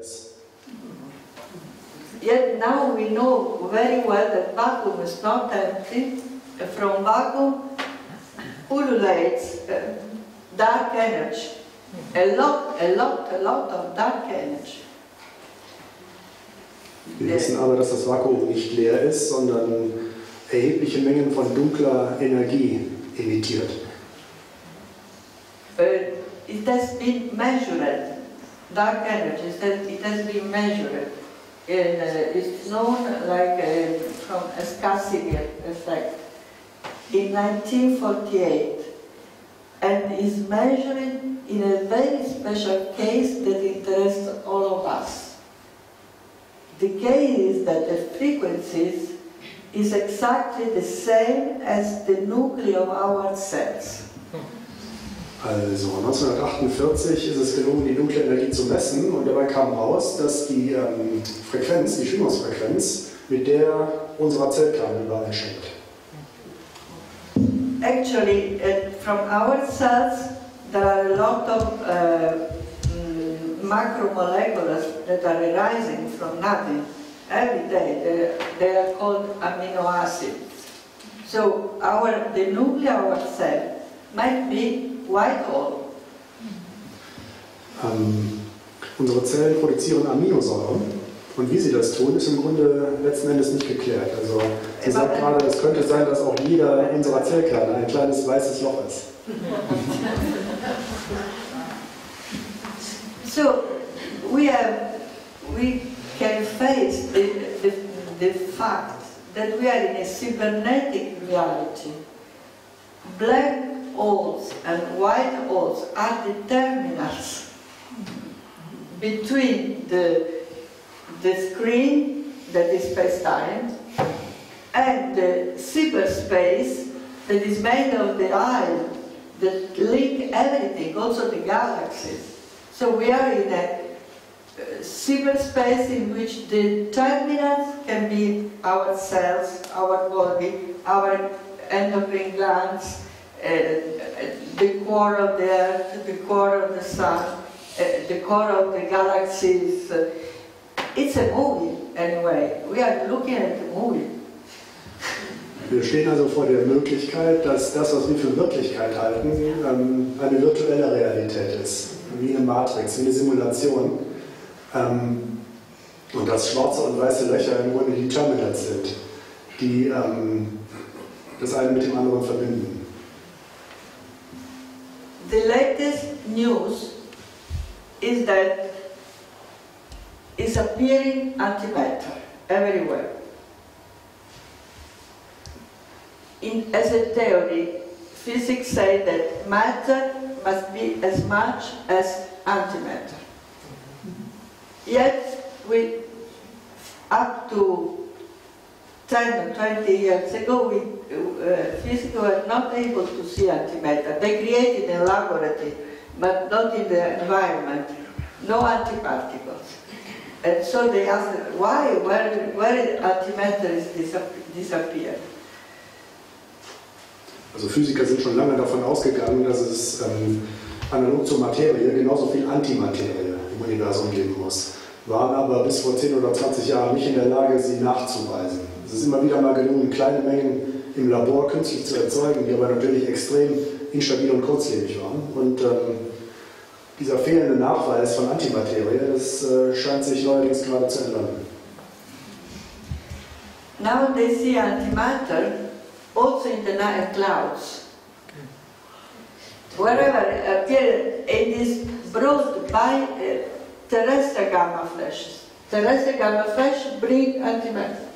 ist. Yet now we know very well that vacuum is not empty. From vacuum pullulates uh, dark energy. A lot, a lot, a lot of dark energy. Wir wissen aber, dass das Vakuum nicht leer ist, sondern erhebliche Mengen von dunkler Energie emittiert. Uh, it has been measured, dark energy, it has- it has been measured. And, uh, it's known like uh, from a scarcity effect in 1948 and is measured in a very special case that interests all of us. The case is that the frequencies is exactly the same as the nucleus of our cells. Also 1948 ist es gelungen, die dunkle Energie zu messen und dabei kam raus, dass die ähm, Frequenz, die Schwingungsfrequenz, mit der unserer Zellkerne übereinstimmt. Actually, uh, from our cells, there are a lot of uh, mm, macromolecules that are arising from nothing every day. They, they are called amino acids. So our the our cell might be white hole. Ähm, unsere Zellen produzieren Aminosäuren und wie sie das tun, ist im Grunde letzten Endes nicht geklärt. Also sie sagt gerade, es könnte sein, dass auch jeder unserer Zellkerne ein kleines weißes Loch ist. So we have, we can face the, the, the fact that we are in a cybernetic reality. Black holes and white holes are the terminals between the, the screen that is space-time and the cyberspace that is made of the eye that link everything, also the galaxies. So we are in a uh, cyberspace in which the terminals can be our cells, our body, our endocrine glands, the core of the earth, the core of the sun, uh, the core of the galaxies. Uh, it's a movie, anyway. We are looking at a movie. Wir stehen also vor der Möglichkeit, dass das, was wir für Wirklichkeit halten, ähm, eine virtuelle Realität ist. Wie eine Matrix, wie eine Simulation. Ähm, und dass schwarze und weiße Löcher im Grunde die Terminals sind, die ähm, das eine mit dem anderen verbinden. The latest news is that is appearing antimatter everywhere. In, as a theory, physics say that matter must be as much as antimatter. Yet, we, up to 10 or 20 years ago, we, uh, physicists were not able to see antimatter. They created a laboratory, but not in the environment, no antiparticles. And so they asked, why, where, where antimatter is disap- disappeared? Also Physiker sind schon lange davon ausgegangen, dass es ähm, analog zur Materie genauso viel Antimaterie im Universum geben muss, waren aber bis vor 10 oder 20 Jahren nicht in der Lage, sie nachzuweisen. Es ist immer wieder mal gelungen, kleine Mengen im Labor künstlich zu erzeugen, die aber natürlich extrem instabil und kurzlebig waren. Und ähm, dieser fehlende Nachweis von Antimaterie, das äh, scheint sich neuerdings gerade zu ändern. Now they see antimatter also in the clouds. Wherever it appears, it is brought by uh, terrestrial gamma flashes. Terrestrial gamma flash bring antimatter.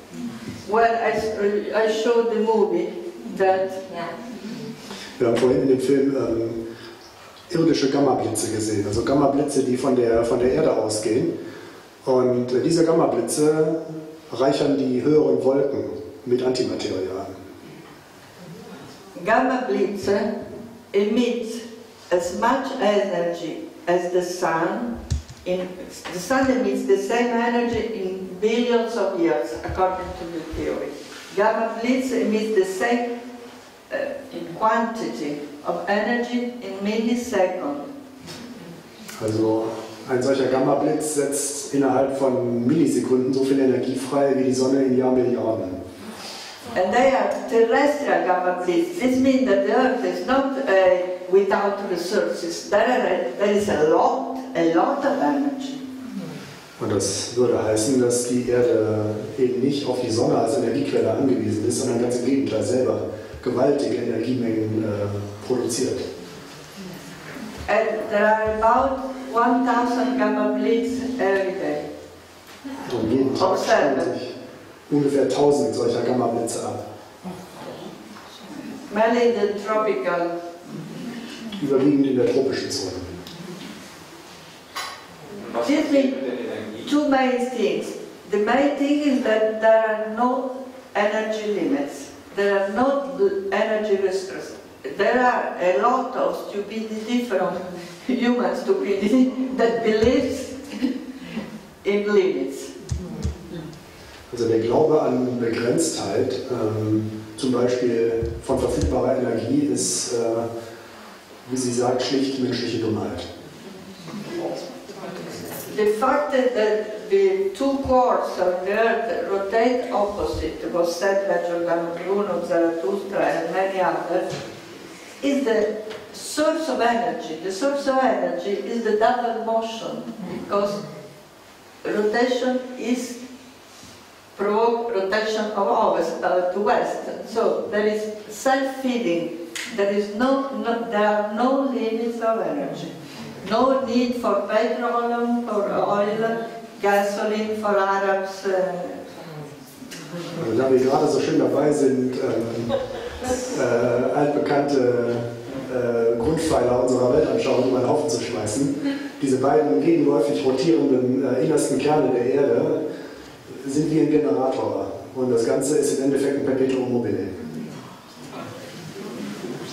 Well, I, I showed the movie that Wir haben vorhin in dem Film ähm, irdische Gammablitze gesehen, also Gammablitze, die von der, von der Erde ausgehen. Und äh, diese Gammablitze reichern die höheren Wolken mit Antimaterie an. gamma blitz emits as much energy as the sun. In, the sun emits the same energy in billions of years, according to the theory. Gamma blitz emits the same uh, in quantity of energy in milliseconds. Also ein solcher Gamma-Blitz setzt innerhalb von Millisekunden so viel Energie frei wie die Sonne in Jahrmilliarden. And they are terrestrial gamma blitz. This means that the Earth is not uh, without resources. There, are, there is a lot, a lot of energy. Und das würde heißen, dass die Erde eben nicht auf die Sonne als Energiequelle angewiesen ist, sondern ganz im Gegenteil selber gewaltige Energiemengen äh, produziert. And there are about 1000 gamma blitz every day. Und jeden Tag sich ungefähr 1000 solcher Gamma-Blitze ab. Mainly in the tropical. Überwiegend in der tropischen Zone. Energie? Two main things. The main thing is that there are no energy limits. There are no energy restrictions. There are a lot of stupidity from human stupidity that believes in limits. Also der Glaube an Begrenztheit, ähm, zum Beispiel von verfügbarer Energie, ist, äh, wie sie sagt, schlicht menschliche Dummheit. The fact that the, two cores of the Earth rotate opposite was said by Giordano Bruno, Zarathustra, and many others, is the source of energy. The source of energy is the double motion because rotation is provoke rotation of overs uh, to west. So there is self-feeding. There is no, no, there are no limits of energy. No need for petroleum, for oil, gasoline for Arabs. Uh, Also da wir gerade so schön dabei sind, ähm, äh, altbekannte äh, Grundpfeiler unserer Weltanschauung über den Haufen zu schmeißen, diese beiden gegenläufig rotierenden äh, innersten Kerne der Erde sind wie ein Generator. Und das Ganze ist im Endeffekt ein Perpetuum mobile.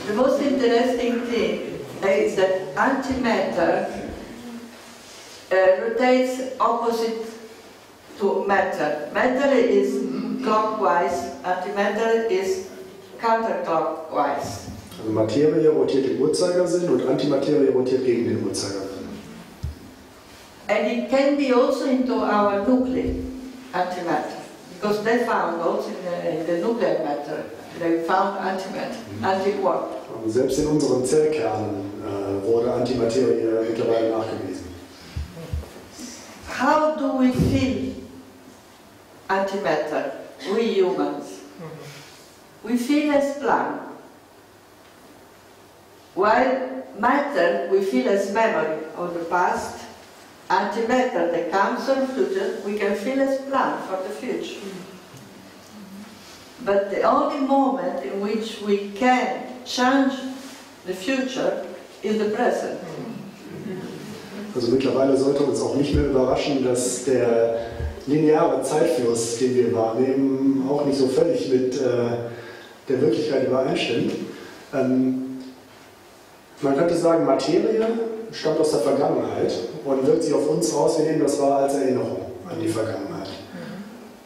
the most interesting thing is that antimatter uh, rotates opposite to matter. Matter is clockwise, antimatter is counterclockwise. Also Materie rotiert im Uhrzeigersinn und Antimaterie rotiert gegen den Uhrzeigersinn. And it can be also into our nuclei, antimatter, because they found also in the, in the nuclear matter, they found antimatter, antiquark. Und selbst in unseren Zellkernen wurde Antimaterie mittlerweile nachgewiesen. How do we feel antimatter, we humans? Mm-hmm. We feel as plan. While matter, we feel as memory of the past. Antimatter, the comes or future, we can feel as plan for the future. But the only moment in which we can change the future is the present. Also mittlerweile sollte uns auch nicht mehr überraschen, dass der lineare Zeitfluss, den wir wahrnehmen, auch nicht so völlig mit äh, der Wirklichkeit übereinstimmt. Ähm, man könnte sagen, Materie stammt aus der Vergangenheit und wirkt sich auf uns aus, wir nehmen das wahr als Erinnerung an die Vergangenheit.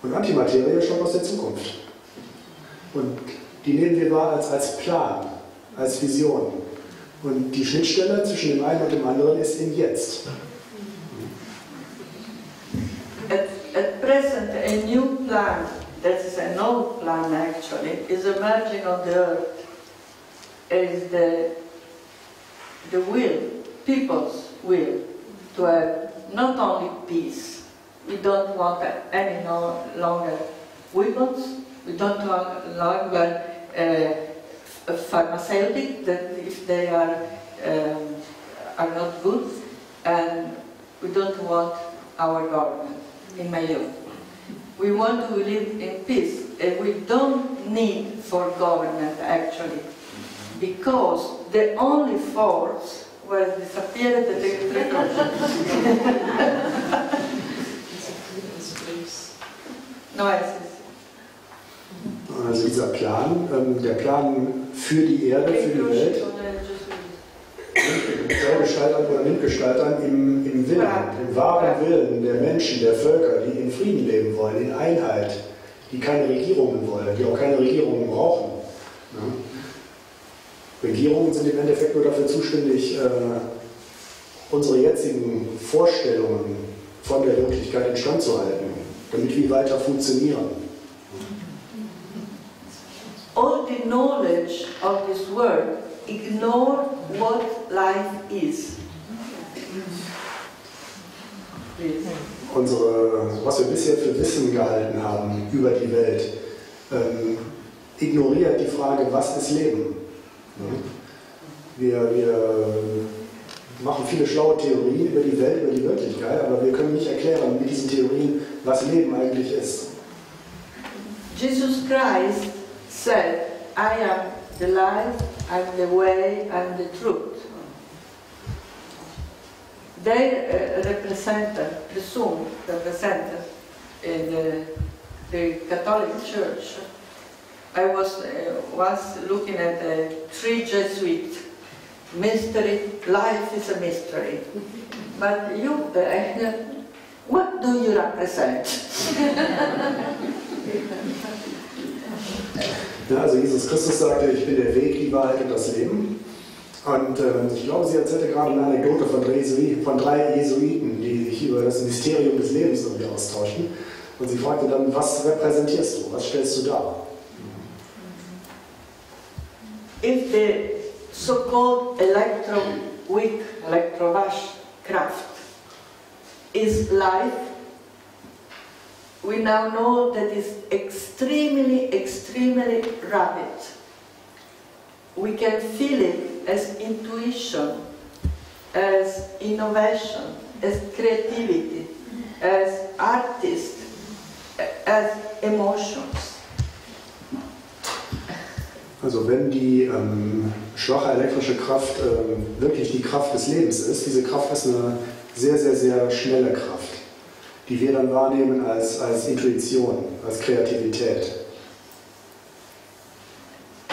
Und Antimaterie stammt aus der Zukunft. Und die nehmen wir wahr als, als Plan, als Vision. Und die Schnittstelle zwischen dem einen und dem anderen ist im Jetzt. At, at present, a new plan, that is an old plan actually, is emerging on the earth. Is the, the will, people's will, to have not only peace, we don't want any no longer weapons, we don't want longer uh, pharmaceutic, that if they are, um, are not good, and we don't want our government, in my view. We want to live in peace, and we don't need for government actually, because the only force was disappeared the No, es ist Also dieser Plan, ähm, der Plan für die Erde, für die Welt, soll Gestalt an oder nimmt Gestalt an im, im Willen, im wahren Willen der Menschen, der Völker, die in Frieden leben wollen, in Einheit, die keine Regierungen wollen, die auch keine Regierungen brauchen. Ja. Regierungen sind im Endeffekt nur dafür zuständig, äh, unsere jetzigen Vorstellungen von der Wirklichkeit instand zu halten, damit wir weiter funktionieren. Knowledge of this world ignore what life is. Please. Unsere, was wir bisher für Wissen gehalten haben über die Welt, ähm, ignoriert die Frage, was ist Leben? Wir, wir machen viele schlaue Theorien über die Welt, über die Wirklichkeit, aber wir können nicht erklären mit diesen Theorien, was Leben eigentlich ist. Jesus Christ said, I am the life, I'm the way, I'm the truth. They uh, represented, presumed, represented in the, the Catholic Church. I was uh, once looking at the three Jesuit mystery, life is a mystery. But you, uh, what do you represent? Also Jesus Christus sagte, ich bin der Weg, die Wahrheit und das Leben. Und ähm, ich glaube, sie erzählte gerade eine Anekdote von drei, Jesuiten, von drei Jesuiten, die sich über das Mysterium des Lebens irgendwie austauschen. Und sie fragte dann, was repräsentierst du, was stellst du dar? if the so-called electroweak, electrowash craft is life, we now know that it's extremely, extremely rapid. We can feel it as intuition, as innovation, as creativity, as artist, as emotions. Also wenn die ähm, schwache elektrische Kraft ähm, wirklich die Kraft des Lebens ist, diese Kraft ist eine sehr, sehr, sehr schnelle Kraft, die wir dann wahrnehmen als, als Intuition, als Kreativität.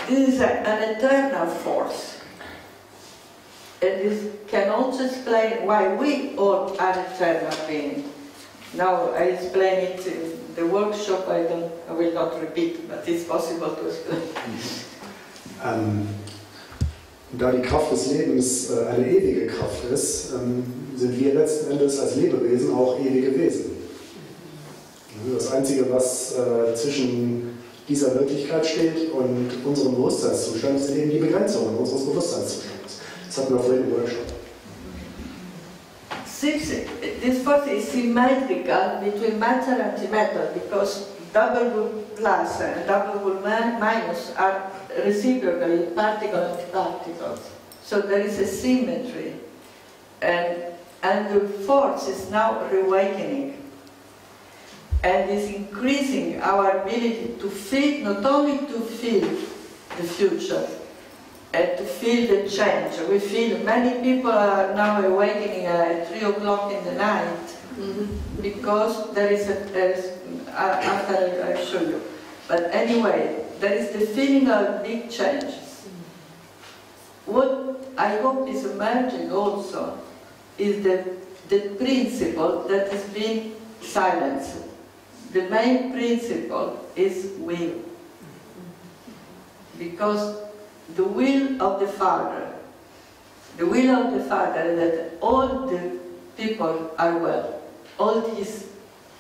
This is an eternal force. And this can also explain why we all are eternal beings. Now I explain it in the workshop, I, don't, I will not repeat, but it's possible to explain. Ähm, da die Kraft des Lebens äh, eine ewige Kraft ist, ähm, sind wir letzten Endes als Lebewesen auch ewige Wesen. Das Einzige, was äh, zwischen dieser Wirklichkeit steht und unserem Bewusstseinszustand, sind eben die Begrenzungen unseres Bewusstseinszustands. Das hatten wir vorhin im Workshop. Six, this force is symmetrical between matter and antimatter because double plus and double minus are reciprocally particle. So there is a symmetry. And, and the force is now reawakening and is increasing our ability to feel, not only to feel the future, and to feel the change. We feel many people are now awakening at 3 o'clock in the night mm -hmm. because there is a, uh, after I, show you. But anyway, there is the feeling of big changes. What I hope is emerging also is the, the principle that has been silenced. The main principle is will. Because the will of the Father, the will of the Father that all the people are well, all his,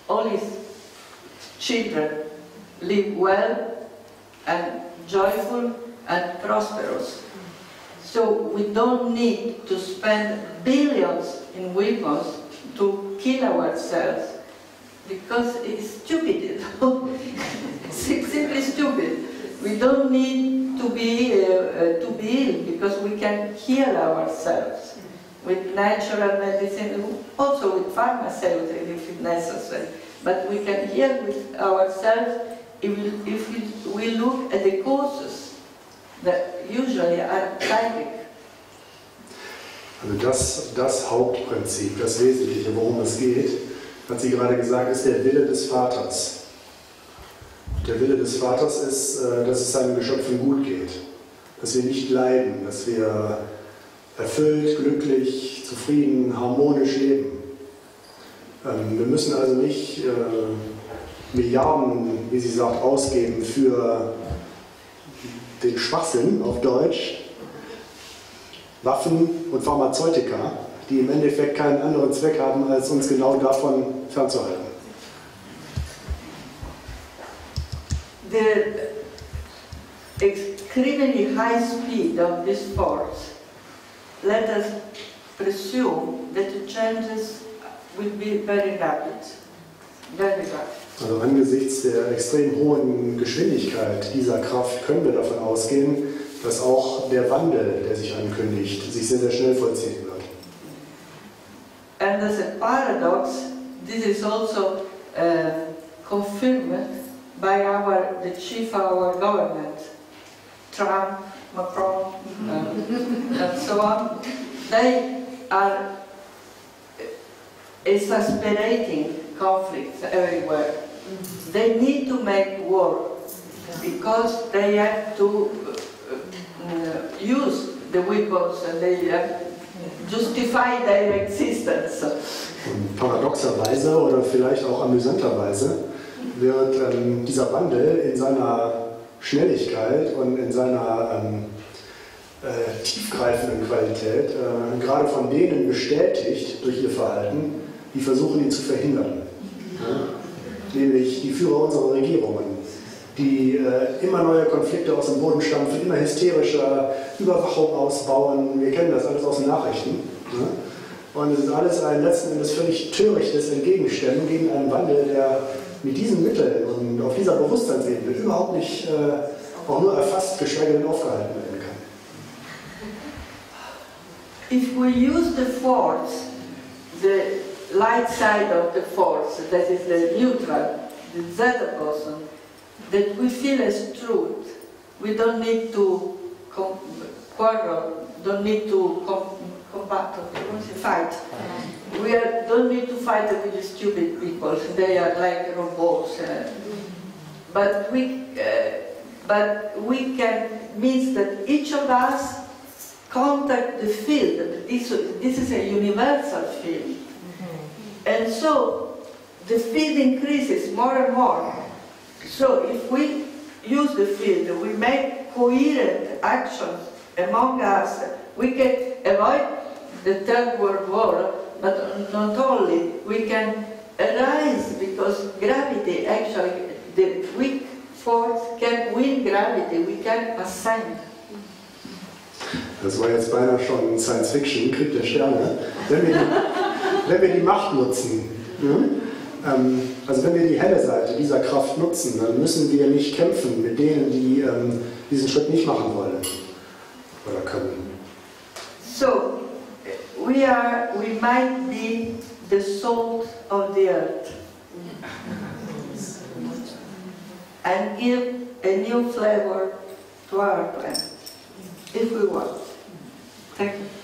all his children live well and joyful and prosperous. So we don't need to spend billions in weapons to kill ourselves because it's stupid. it's simply stupid. We don't need to be, uh, uh, to be ill because we can heal ourselves with natural medicine, also with pharmaceutical if necessary. But we can heal with ourselves if we, if we look at the causes that usually are psychic. Also das, das Hauptprinzip, das Wesentliche, worum es geht, hat sie gerade gesagt, ist der Wille des Vaters. Der Wille des Vaters ist, äh, dass es seinen Geschöpfen gut geht, dass wir nicht leiden, dass wir erfüllt, glücklich, zufrieden, harmonisch leben. Ähm, wir müssen also nicht äh, Milliarden, wie sie sagt, ausgeben für den Schwachsinn auf Deutsch, Waffen und Pharmazeutika, die im Endeffekt keinen anderen Zweck haben, als uns genau davon fernzuhalten. The extremely high speed of this force let us presume that the changes will be very rapid. Very rapid. Also angesichts der extrem hohen Geschwindigkeit dieser Kraft können wir davon ausgehen, dass auch der Wandel, der sich ankündigt, sich sehr, sehr schnell vollziehen wird. And as a paradox, this is also uh, confirmed by our, the chief of our government, Trump, Macron, um, and so on. They are exasperating conflicts everywhere. They need to make war because they have to uh, use the weapons and they have justify their existence. Paradoxerweise oder vielleicht auch amüsanterweise wird ähm, dieser Wandel in seiner Schnelligkeit und in seiner ähm, äh, tiefgreifenden Qualität äh, gerade von denen bestätigt durch ihr Verhalten, die versuchen, ihn zu verhindern. Ja? Nämlich die Führer unserer Regierungen, die äh, immer neue Konflikte aus dem Boden stampfen, immer hysterischer Überwachung ausbauen. Wir kennen das alles aus den Nachrichten. Ja? Und es ist alles ein letzten Endes völlig törichtes Entgegenstemmen gegen einen Wandel, der mit diesen Mitteln und auf dieser Bewusstseinsebene überhaupt nicht äh, auch nur erfasst, geschweige denn aufgehalten werden kann. If we use the force, the light side of the force, that is the neutral, the zeta boson, that we feel as truth, we don't need to quarrel, don't need to combat, fight. We are, don't need to fight with the stupid people. They are like robots. Uh, but we, uh, but we can means that each of us contact the field. This, this is a universal field, and so the field increases more and more. So if we use the field, we make coherent actions among us. We can avoid the Third World War, but not only, we can arise because gravity actually, the weak force can win gravity, we can ascend. Das war jetzt beinahe schon Science Fiction, Krieg der Sterne. Wenn wir die, wenn wir die Macht nutzen, ne? ähm, also wenn wir die helle Seite dieser Kraft nutzen, dann müssen wir nicht kämpfen mit denen, die ähm, diesen Schritt nicht machen wollen oder können. So, we are, we might be the salt of the earth and give a new flavor to our planet, if we want. Thank you.